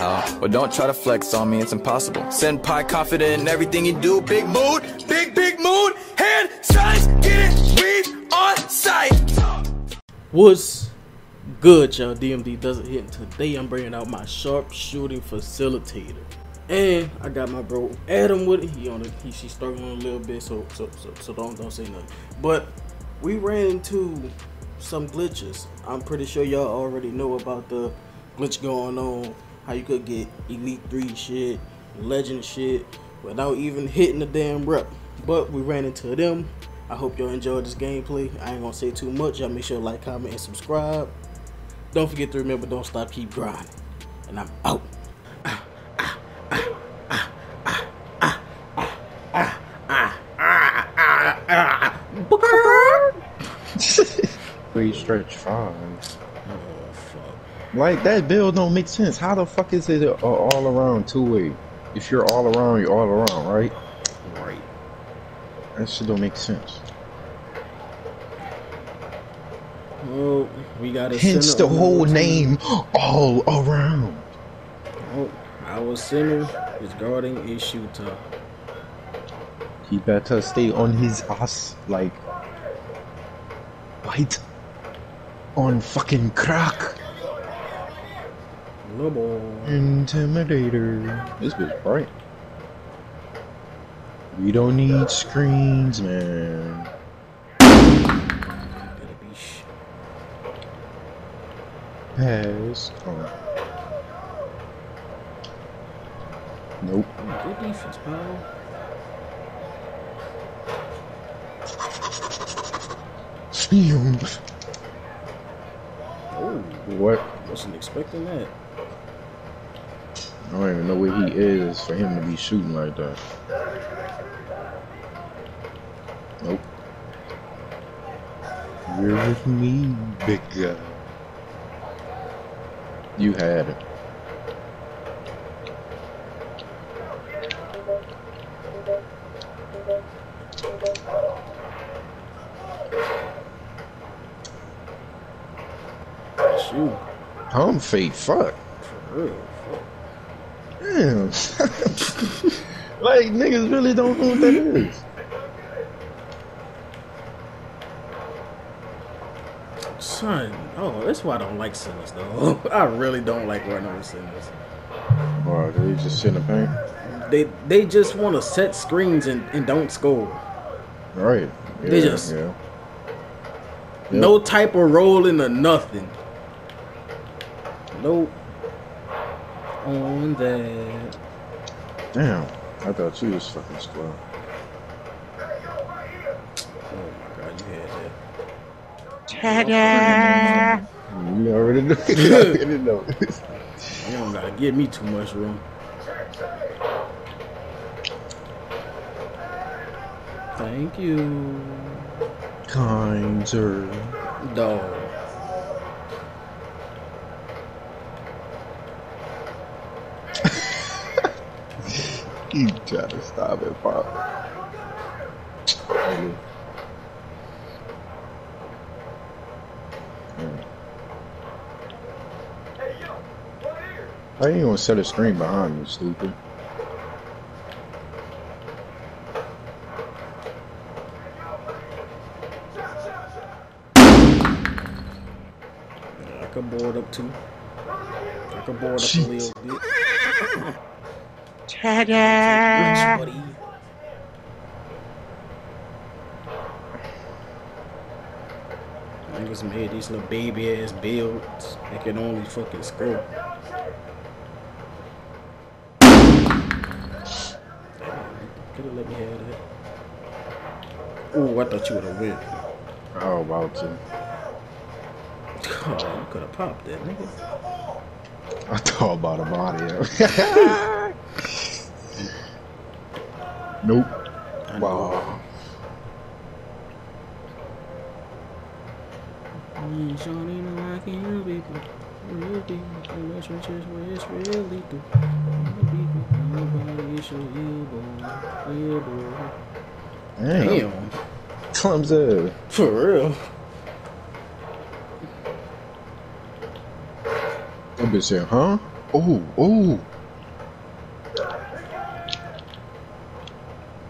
Uh, but don't try to flex on me, it's impossible. Senpai confident in everything you do. Big mood, big, big mood. Hand signs, get it, weave on sight. What's good, y'all? DMD Does It. Today I'm bringing out my sharp shooting facilitator. And I got my bro Adam with it. He on it. He she's struggling a little bit, so so so, so don't don't say nothing. But we ran into some glitches. I'm pretty sure y'all already know about the glitch going on. How you could get Elite 3 shit, Legend shit, without even hitting the damn rep. But we ran into them. I hope y'all enjoyed this gameplay. I ain't gonna say too much. Y'all make sure to like, comment, and subscribe. Don't forget to remember, don't stop, keep grinding. And I'm out. Three stretch five. Like that build don't make sense. How the fuck is it a all around two way? If you're all around, you're all around, right? Right. That shit don't make sense. Well, we got a Hence center the whole team. name, all around. Oh, our center is guarding a shooter. He better stay on his ass like white on fucking crack. No ball. Intimidator. This bitch bright. We don't need screens, man. Better be sh- Pass. Oh. Nope. Oh, Good defense, pal. Damn. Oh, What? wasn't expecting that. I don't even know where he is for him to be shooting like that. Nope. You're with me, big guy. You had it. Shoot, I'm. Fuck. for real. Damn. like niggas really don't know what that is. Son, oh, that's why I don't like centers, though. I really don't like running with centers. Or they just sit in the paint. They they just want to set screens and, and don't score. Right. Yeah, They just- yeah. No type of rolling or nothing. Nope. On that. Damn. I thought you was fucking slow. Oh my god, you had that. You already know. you already know. You don't gotta give me too much room. Thank you. kind sir. Dog. You try to stop it, Pop. Really? Mm. How you gonna set a screen behind me, stupid? I can board up too. I can board up Jeez. a little bit. Buddy. Niggas made these little baby ass builds that can only fucking screw. Could have let me have that. Ooh, I thought you would have went. I was about to. Oh, you could have popped that, nigga. I thought about a body. nope. I. Wow. Shawty know I can real people, real people, in the trenches where it's real lethal. Real people, nobody is your elbow, elbow. Damn. Damn, Clumsy. for real. That bitch said, huh? Oh, oh.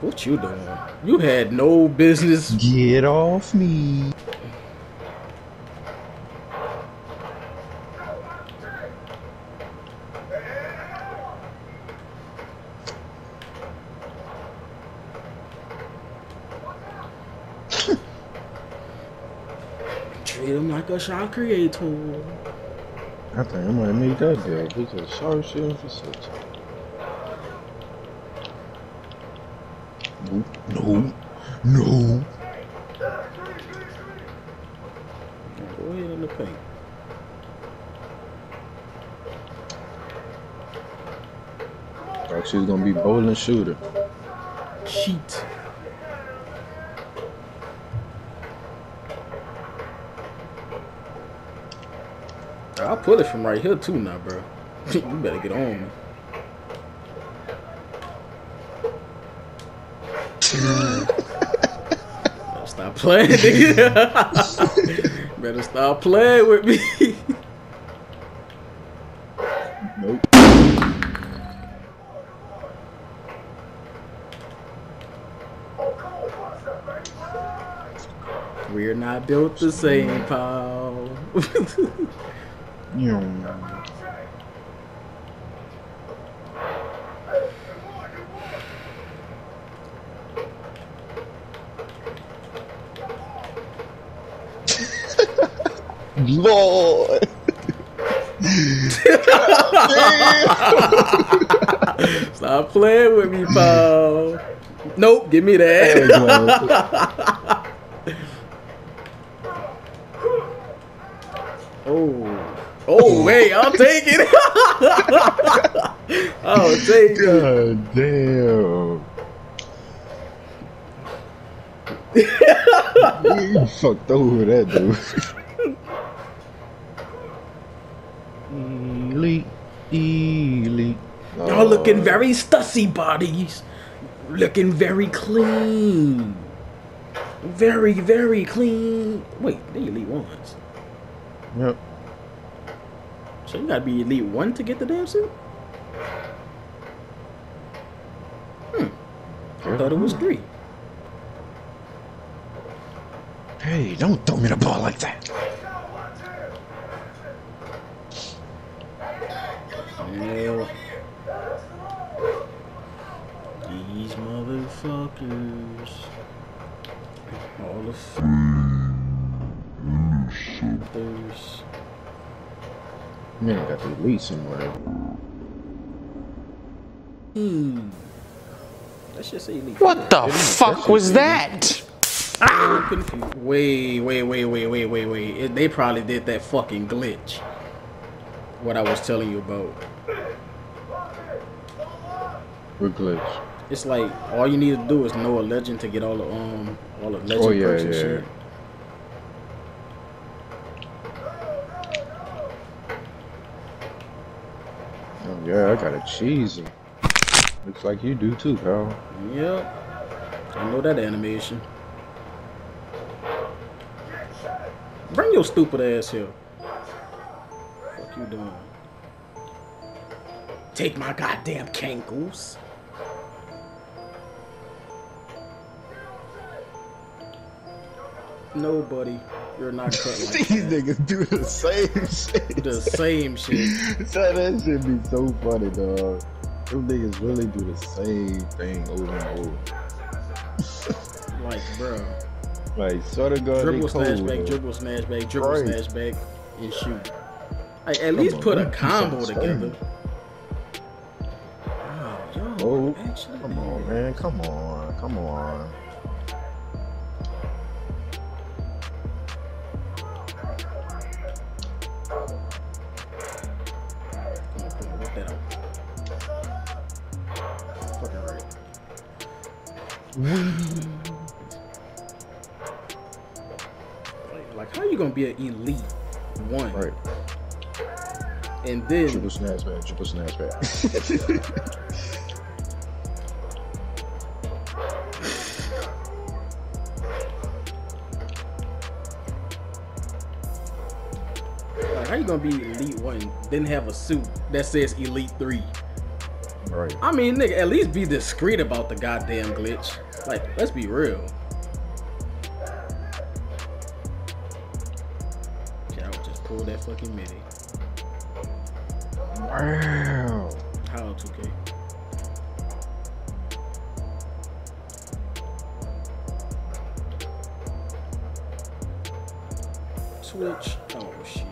What you doing? You had no business. Get off me. Treat him like a shot creator. I think I'm gonna need that deal because sharp shooting for six. No, no. Go ahead in the paint. Thought she was gonna be bowling shooter. Cheat. I'll pull it from right here too now, bro. you better get on me. Better stop playing, nigga. better stop playing with me. Nope. We're not built the same, pal. You Stop playing with me, pal. Nope, give me that. oh. Oh, wait, I'll take it. I'll take it. Damn. you fucked over that dude. Elite, elite. Y'all looking very stussy bodies. Looking very clean. Very, very clean. Wait, they elite ones. Yep. So you gotta be elite one to get the damn suit? Hmm. I thought it was three. Hey, don't throw me the ball like that. Yeah. These motherfuckers. All the f***ers. Man, got the elite somewhere. Hmm. That shit say elite. What the fuck was that? I'm. Wait, wait, wait, wait, wait, wait, wait. It, they probably did that fucking glitch. What I was telling you about. What glitch? It's like all you need to do is know a legend to get all the um all the legend Oh, yeah, perks and yeah. shit. Oh, yeah, I got a cheesy. Looks like you do too, pal. Yep. I know that animation. Bring your stupid ass here. You doing? Take my goddamn cankles. No, buddy. You're not cut like These that. niggas do the same shit. The same shit. That shit be so funny, dog. Them niggas really do the same thing over and over. Like, bro. Like, swear to God, Dribble, back, dribble, smash back, dribble, Right. smash back, and shoot. Like, at least on, put a combo together. Oh, yo, Oh, actually, Come on, man. Come on. Come on. Come on, come that out. Fucking right. Like, like, how you gonna be an elite one, Right. And then Triple snatch back. Triple snatch back. like, how you gonna be elite one? Then have a suit that says elite three. Right. I mean, nigga, at least be discreet about the goddamn glitch. Like, let's be real. Okay, I would just pull that fucking midi. Wow. How 2K? Switch. Oh shit.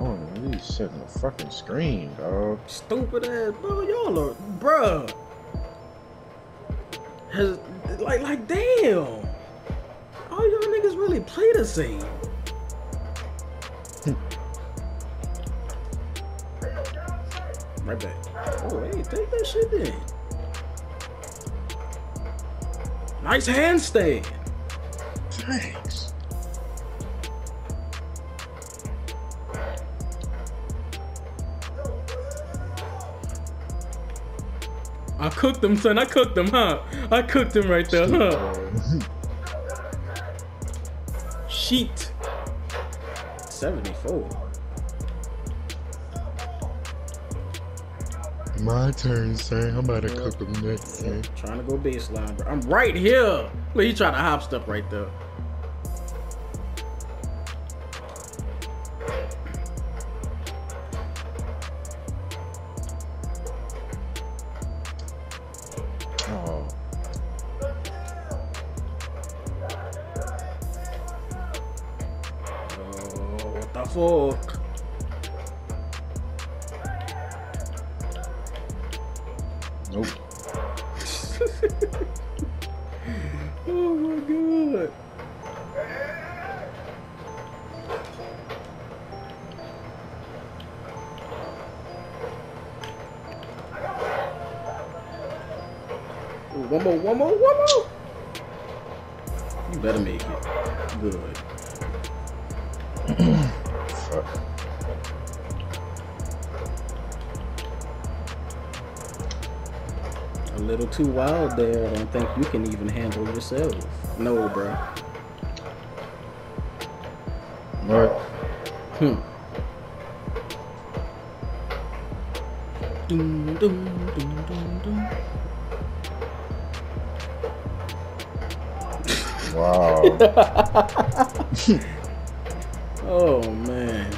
Oh, he's setting the fucking screen, dog. Stupid ass, bro. Y'all are, bruh. Has like, like, damn. All y'all niggas really play the same. Right back. Oh, hey, take that shit in. Nice handstand. Thanks. I cooked them, son. I cooked them, huh? I cooked them right there, huh? Sheet. 74. My turn, sir. I'm about to cook him next, sir. Trying to go baseline, bro. I'm right here. Look, he trying to hop stuff right there. Oh, Oh, what the fuck? One more, one more, one more. You better make it. Good. Fuck. A little too wild there. I don't think you can even handle yourself. No, bro. What? Hmm. Dum, dum, dum, dum, dum. Wow. Oh man.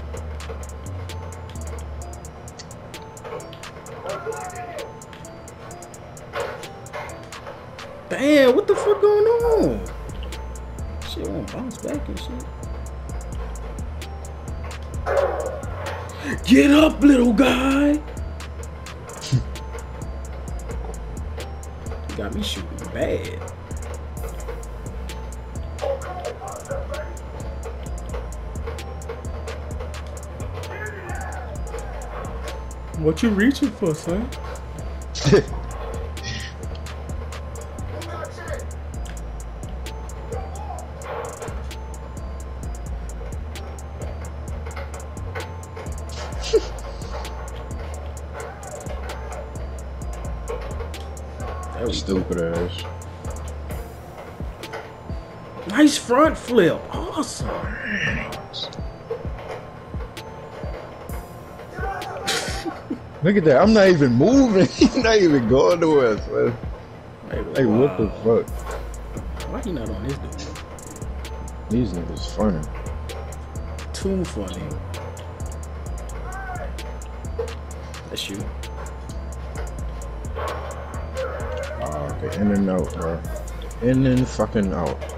Damn, what the fuck going on? Shit won't bounce back and shit. Get up, little guy. got me shooting bad. What you reaching for, son? We go. Stupid ass. Nice front flip. Awesome. Look at that. I'm not even moving. He's not even going nowhere, son. Like, Hey, what the fuck? Why he not on this dude? These niggas funny. Too funny. That's you. Oh, okay. In and out, bro. In and fucking out.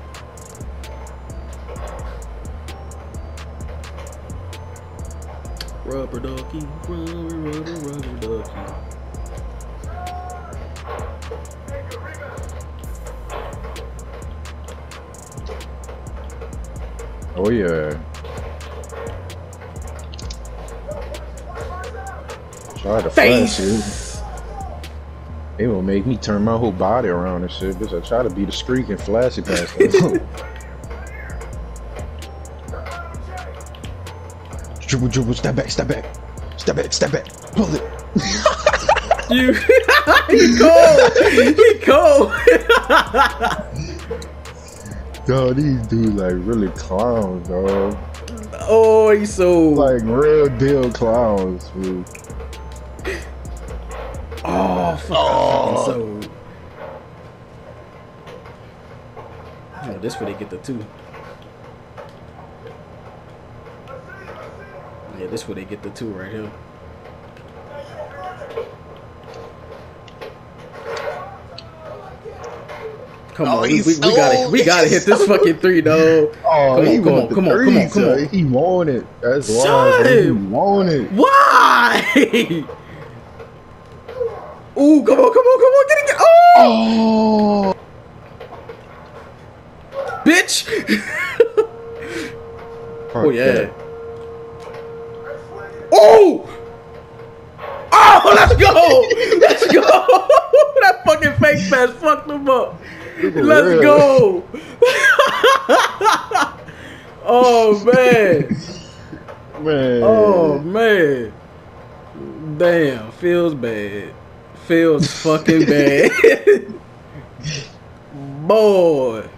Rubber ducky, rubber, rubber, rubber ducky. Oh yeah. Try to flash it. It will make me turn my whole body around and shit. Bitch, I try to be the streak and flash it past dribble, dribble, step back, step back. Step back, step back. Pull it. You, he cold! He cold! Dog, these dudes like really clowns, dog. oh, he's so. Like real deal clowns, fool. oh, fuck. Oh. So. Oh, this where they get the two. Yeah, this where they get the two right here. Come Oh, on, we, he's we, we gotta we gotta hit this fucking three, dog. Oh, Come on, he come want on, the come on, come on, come on. He want it. That's why son. he him. want it. Why? Ooh, come on, come on, come on, get it, get Oh, Oh, bitch! oh yeah. Oh! Oh, let's go! Let's go! that fucking fake pass fucked him up. Let's go! oh man! man. Oh man! Damn, feels bad. Feels fucking bad. boy.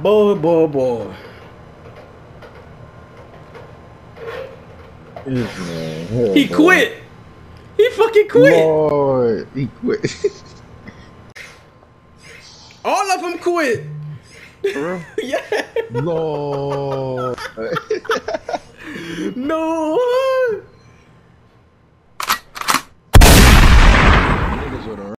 Boy, boy, boy. Man, he quit. He fucking quit. Lord, he quit. All of them quit. yeah. Lord. no.